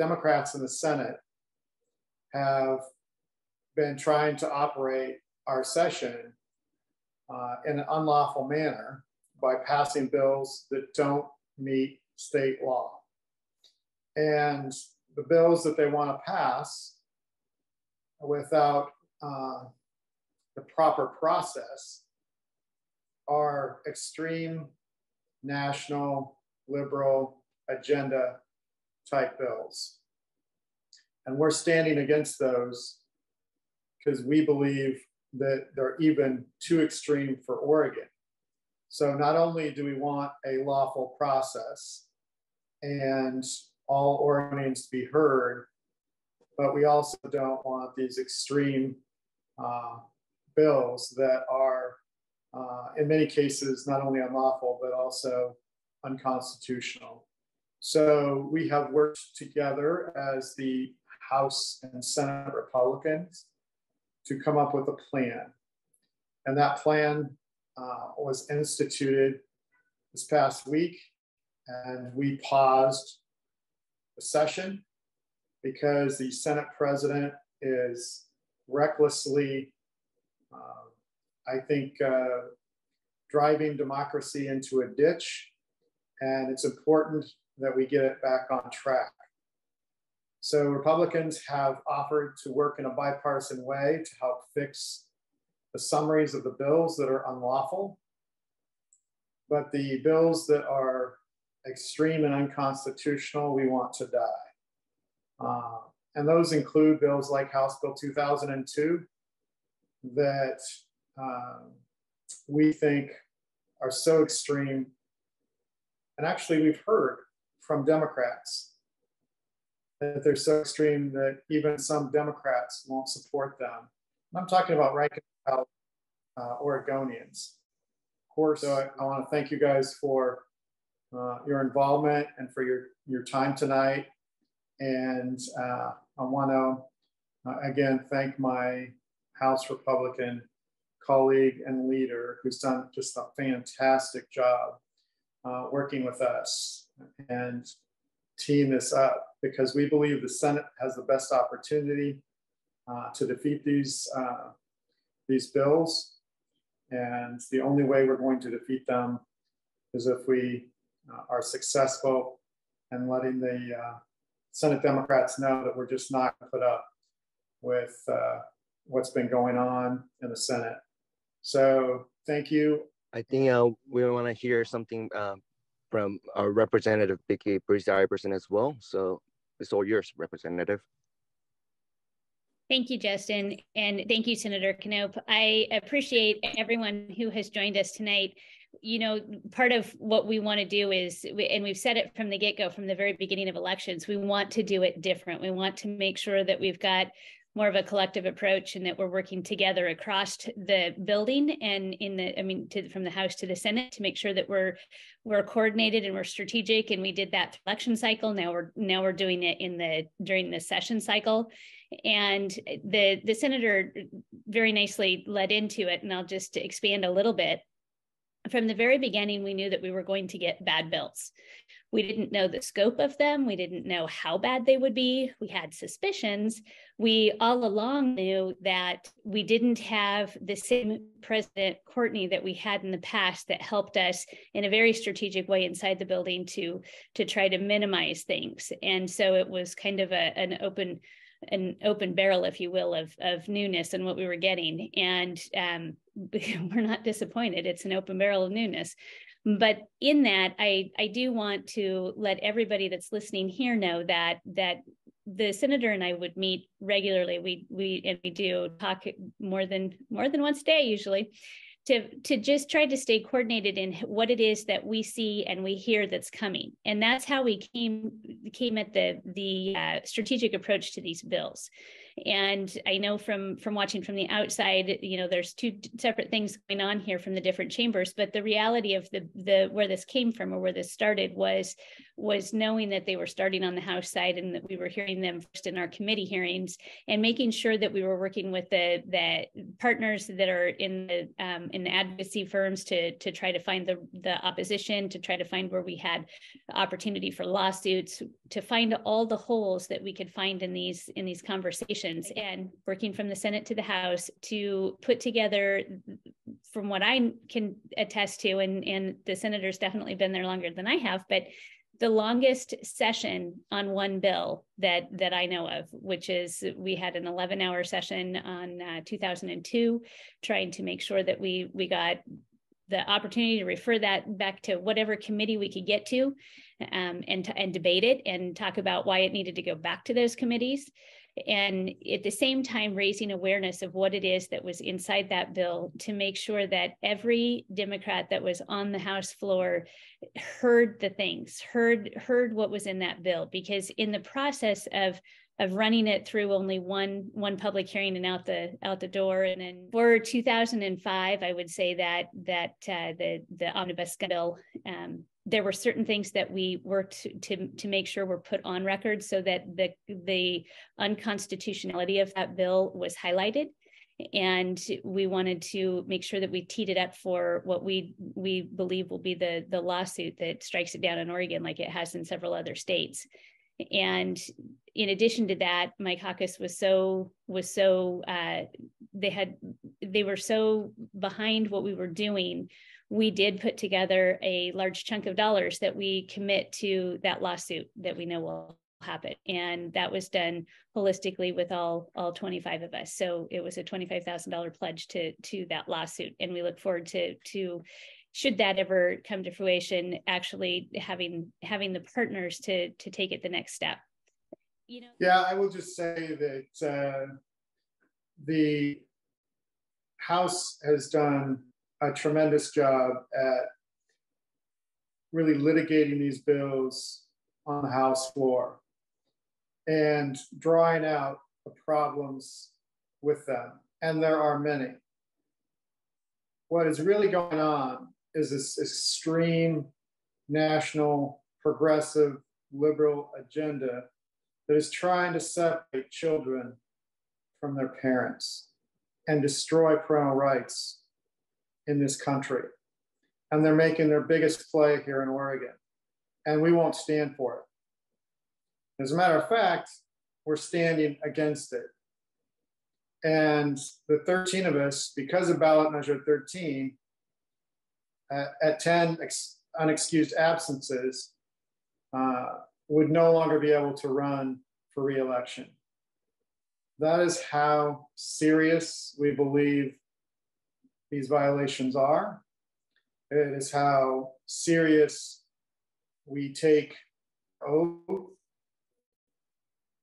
Democrats in the Senate have been trying to operate our session uh, in an unlawful manner by passing bills that don't meet state law. And the bills that they want to pass without uh, the proper process are extreme national liberal agenda type bills. And we're standing against those because we believe that they're even too extreme for Oregon. So not only do we want a lawful process and all Oregonians to be heard, but we also don't want these extreme uh, bills that are, uh, in many cases, not only unlawful, but also unconstitutional. So we have worked together as the House and Senate Republicans to come up with a plan. And that plan uh, was instituted this past week, and we paused the session because the Senate president is recklessly, uh, I think, uh, driving democracy into a ditch. And it's important that we get it back on track. So Republicans have offered to work in a bipartisan way to help fix the summaries of the bills that are unlawful. But the bills that are extreme and unconstitutional, we want to die. Uh, and those include bills like House Bill 2002 that um, we think are so extreme. And actually, we've heard from Democrats that they're so extreme that even some Democrats won't support them. I'm talking about rank and uh, Oregonians. Of course, so I, I want to thank you guys for uh, your involvement and for your, your time tonight. And uh, I want to, uh, again, thank my House Republican colleague and leader who's done just a fantastic job uh, working with us and team this up because we believe the Senate has the best opportunity uh, to defeat these, uh, these bills. And the only way we're going to defeat them is if we uh, are successful and letting the uh, Senate Democrats know that we're just not put up with uh, what's been going on in the Senate. So thank you. I think uh, we want to hear something um, from our representative, Vikki Breese-Iverson as well. So it's all yours, Representative. Thank you, Justin. And thank you, Senator Knopp. I appreciate everyone who has joined us tonight. You know, part of what we want to do is, and we've said it from the get go, from the very beginning of elections, we want to do it different. We want to make sure that we've got more of a collective approach and that we're working together across the building and in the i mean to, from the house to the senate to make sure that we're we're coordinated and we're strategic. And we did that election cycle. Now we're now we're doing it in the during the session cycle. And the the senator very nicely led into it. And i'll just expand a little bit from the very beginning we knew that we were going to get bad bills we didn't know the scope of them. We didn't know how bad they would be. We had suspicions. We all along knew that we didn't have the same President Courtney that we had in the past that helped us in a very strategic way inside the building to, to try to minimize things. And so it was kind of a, an open an open barrel, if you will, of of newness and what we were getting. And um, we're not disappointed. It's an open barrel of newness. But in that, I, I do want to let everybody that's listening here know that that the senator and I would meet regularly. We we and we do talk more than more than once a day usually to to just try to stay coordinated in what it is that we see and we hear that's coming. And that's how we came came at the the uh, strategic approach to these bills and i know from from watching from the outside you know there's two separate things going on here from the different chambers but the reality of the the where this came from or where this started was was knowing that they were starting on the house side and that we were hearing them first in our committee hearings and making sure that we were working with the the partners that are in the um, in the advocacy firms to to try to find the the opposition to try to find where we had opportunity for lawsuits to find all the holes that we could find in these in these conversations and working from the senate to the house to put together from what i can attest to and and the senator's definitely been there longer than i have but the longest session on one bill that that I know of, which is we had an 11 hour session on uh, 2002, trying to make sure that we we got the opportunity to refer that back to whatever committee we could get to um, and, and debate it and talk about why it needed to go back to those committees. And at the same time raising awareness of what it is that was inside that bill to make sure that every democrat that was on the house floor heard the things heard heard what was in that bill. Because in the process of of running it through only one one public hearing and out the out the door. And then for 2005 i would say that that uh, the the omnibus bill um, there were certain things that we worked to, to make sure were put on record so that the the unconstitutionality of that bill was highlighted. And we wanted to make sure that we teed it up for what we we believe will be the the lawsuit that strikes it down in Oregon like it has in several other states. And in addition to that my caucus was so was so uh, they had they were so behind what we were doing. We did put together a large chunk of dollars that we commit to that lawsuit that we know will happen. And that was done holistically with all all 25 of us. So it was a $25000 pledge to to that lawsuit. And we look forward to to should that ever come to fruition actually having having the partners to to take it the next step you know yeah i will just say that uh, the house has done a tremendous job at really litigating these bills on the House floor and drawing out the problems with them. And there are many. What is really going on is this extreme national, progressive, liberal agenda that is trying to separate children from their parents and destroy parental rights in this country. And they're making their biggest play here in Oregon. And we won't stand for it. As a matter of fact, we're standing against it. And the 13 of us, because of ballot measure 13, uh, at 10 ex- unexcused absences, uh, would no longer be able to run for reelection. That is how serious we believe these violations are. It is how serious we take oath,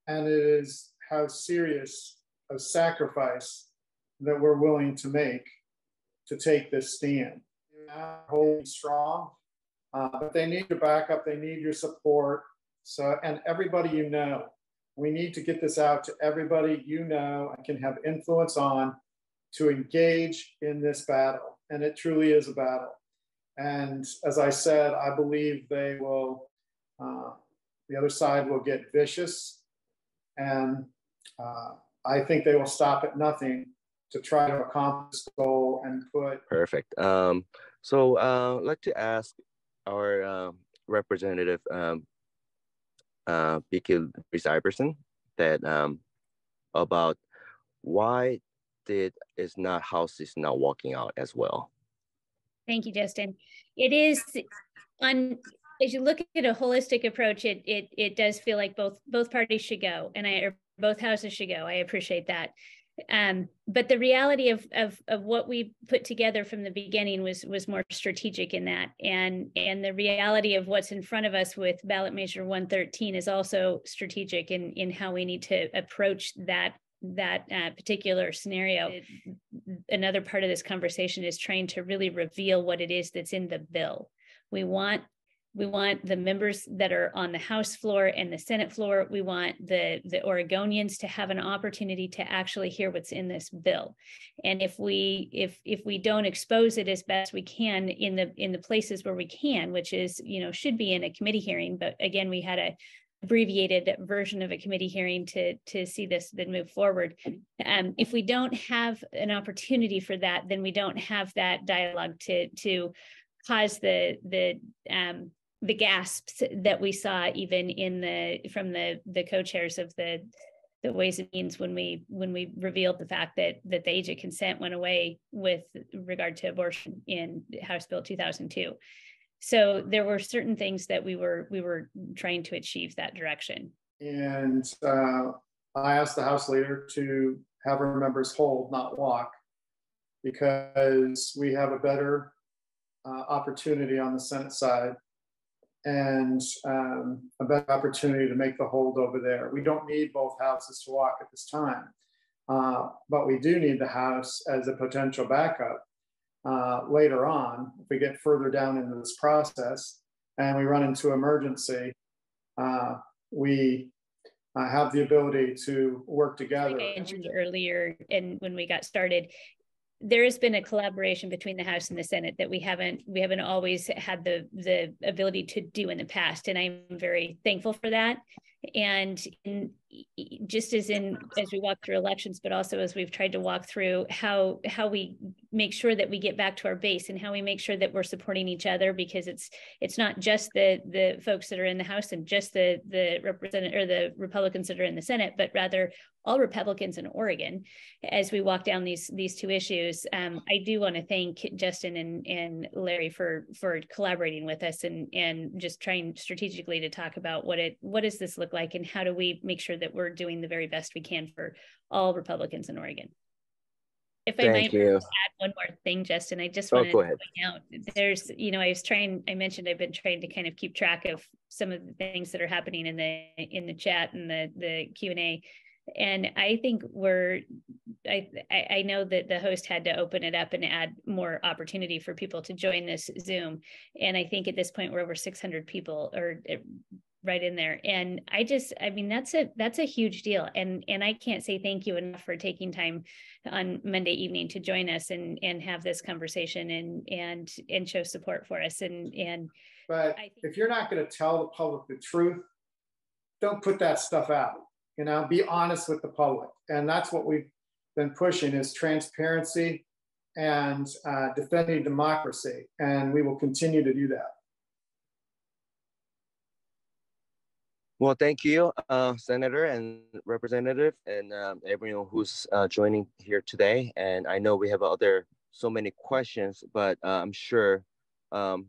and it is how serious a sacrifice that we're willing to make to take this stand. Holding strong, uh, but they need your backup. They need your support. So, and everybody you know, we need to get this out to everybody you know and can have influence on to engage in this battle. And it truly is a battle. And as I said, I believe they will, uh, the other side will get vicious. And uh, I think they will stop at nothing to try to accomplish the goal and put. Perfect. Um, so uh, I'd like to ask our uh, representative, um, uh, Becky Iverson, that um, about why did is not house is not walking out as well. Thank you, Justin. It is on as you look at a holistic approach, it it it does feel like both both parties should go, and I both houses should go. I appreciate that. Um, but the reality of, of of what we put together from the beginning was was more strategic in that, and and the reality of what's in front of us with ballot measure 113 is also strategic in in how we need to approach that that uh, particular scenario. It, another part of this conversation is trying to really reveal what it is that's in the bill. We want we want the members that are on the House floor and the Senate floor. We want the the Oregonians to have an opportunity to actually hear what's in this bill. And if we if if we don't expose it as best we can in the in the places where we can, which is you know should be in a committee hearing, but again we had a abbreviated version of a committee hearing to to see this then move forward. Um, if we don't have an opportunity for that, then we don't have that dialogue to to cause the the um, the gasps that we saw even in the from the the co-chairs of the the ways and means when we when we revealed the fact that that the age of consent went away with regard to abortion in House Bill 2002. So there were certain things that we were we were trying to achieve that direction. And uh, I asked the House leader to have our members hold, not walk, because we have a better uh, opportunity on the Senate side and um, a better opportunity to make the hold over there. We don't need both houses to walk at this time, uh, but we do need the House as a potential backup uh, later on if we get further down into this process and we run into emergency. Uh, we uh, have the ability to work together. Like I mentioned earlier, and when we got started, there has been a collaboration between the House and the Senate that we haven't we haven't always had the the ability to do in the past, and I'm very thankful for that. And in, just as in as we walk through elections, but also as we've tried to walk through how how we make sure that we get back to our base and how we make sure that we're supporting each other because it's it's not just the the folks that are in the House and just the the representative or the Republicans that are in the Senate, but rather all Republicans in Oregon as we walk down these these two issues. Um, I do want to thank Justin and, and Larry for for collaborating with us and and just trying strategically to talk about what it what does this look like and how do we make sure that we're doing the very best we can for all Republicans in Oregon. If I Thank might you. add one more thing, Justin, I just Oh, wanted go to point out there's, you know, I was trying, I mentioned I've been trying to kind of keep track of some of the things that are happening in the in the chat and the the Q and A. And I think we're I I know that the host had to open it up and add more opportunity for people to join this Zoom. And I think at this point we're over 600 people or right in there. And i just i mean that's a that's a huge deal. And and i can't say thank you enough for taking time on monday evening to join us and and have this conversation and and and show support for us. And and But i think if you're not going to tell the public the truth, don't put that stuff out. You know, be honest with the public, and that's what we've been pushing is transparency and uh, defending democracy, and we will continue to do that. Well, thank you, uh, Senator and Representative, and um, everyone who's uh, joining here today. And I know we have other so many questions, but uh, I'm sure um,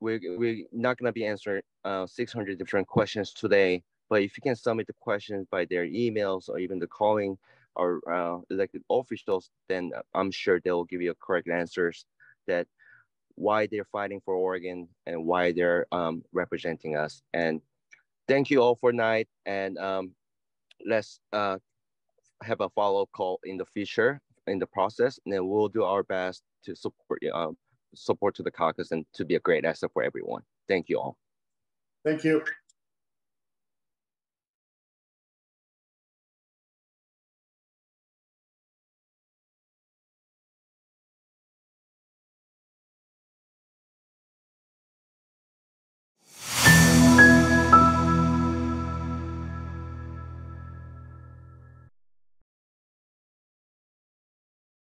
we're, we're not going to be answering uh, 600 different questions today. But if you can submit the questions by their emails or even the calling or uh, elected officials, then I'm sure they'll give you correct answers that why they're fighting for Oregon and why they're um, representing us. And thank you all for tonight and um, let's uh, have a follow-up call in the future in the process and then we'll do our best to support um, support to the caucus and to be a great asset for everyone thank you all Thank you.